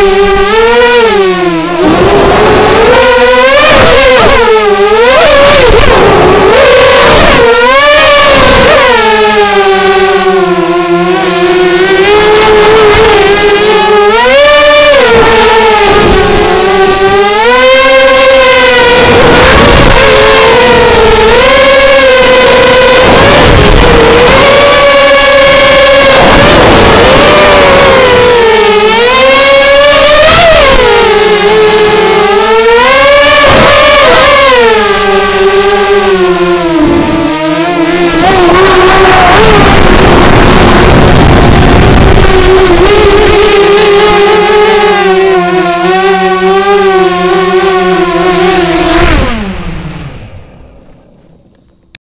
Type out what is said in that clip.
Música